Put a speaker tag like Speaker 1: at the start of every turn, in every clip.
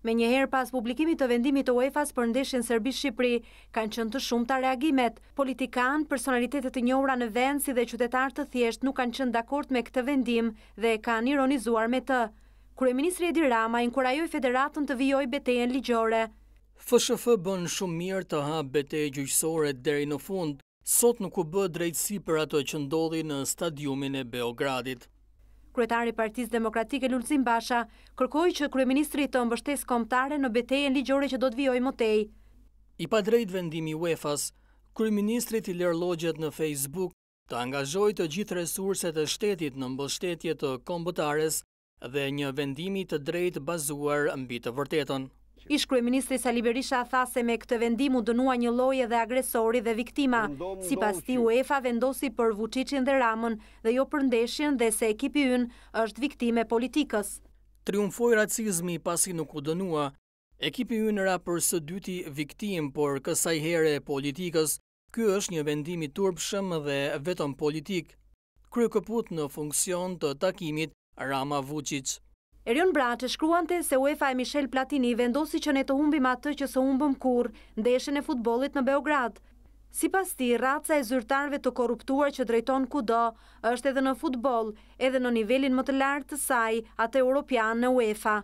Speaker 1: Menjëherë pas publikimit të vendimit të UEFA-s për ndeshjen Serbi-Shqipëri, kanë qenë të shumta reagimet. Politikanë, personalitete të njohura në vend si dhe qytetarë të thjeshtë nuk kanë qenë dakord me këtë vendim dhe kanë ironizuar me të. Kryeministri Edi Rama inkurajoi Federatën të vijojë betejën ligjore.
Speaker 2: FSHF bën shumë mirë të hapë betejë gjyqësore deri në fund, Sot nuk u bë drejtësi për atë që ndodhi në stadiumin e Beogradit.
Speaker 1: Kryetari i Partisë Demokratike Lulzim Basha kërkoi që kryeministri të mbështesë Kombëtaren në betejën ligjore që do të vijojë më
Speaker 2: tej. I padrejtë vendimi i UEFA-s, kryeministri t'i lërë llogjet në Facebook të angazhojë të gjithë resurset e shtetit në mbështetje të Kombëtares dhe një vendimi të drejtë bazuar mbi të vërtetën.
Speaker 1: Ish-kryeministri Sali Berisha tha se me këtë vendim u dënua njëlloj edhe agresori dhe viktima. Sipas tij UEFA vendosi për Vuçiçin dhe Ramën dhe jo për ndeshjen dhe se ekipi ynë është viktimë e politikës.
Speaker 2: Triumfoi racizmi pasi nuk u dënua. Ekipi ynë ra për së dyti viktimë, por kësaj here e politikës. Ky është një vendim i turpshëm dhe vetëm politik. Kryekëput në funksion të takimit Rama-Vuçiç.
Speaker 1: Erion Braçe shkruante se UEFA e Michel Platini vendosi që ne të humbim atë që s'e humbëm kurrë, ndeshjen e futbollit në Beograd. Sipas tij, rraca e zyrtarëve të korruptuar që drejton kudo, është edhe në futboll, edhe në nivelin më të lartë të saj, atë europian në UEFA.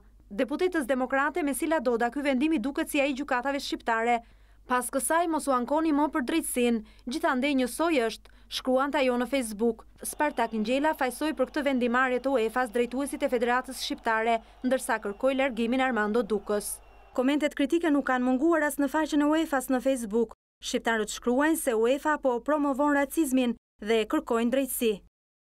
Speaker 1: Deputetes demokrate Mesila Doda ky vendim i duket si ai i gjykatave shqiptare, Pas kësaj mos u ankoni më për drejtësinë, gjithandej njësoj është, shkruante ajo në Facebook. Spartak Ngjela fajësoi për këtë vendimmarrje të UEFA-s drejtuesit e Federatës Shqiptare, ndërsa kërkoi largimin e Armando Dukës. Komentet kritike nuk kanë munguar as në faqen e UEFA-s në Facebook. Shqiptarët shkruajnë se UEFA po promovon racizmin dhe kërkojnë drejtësi.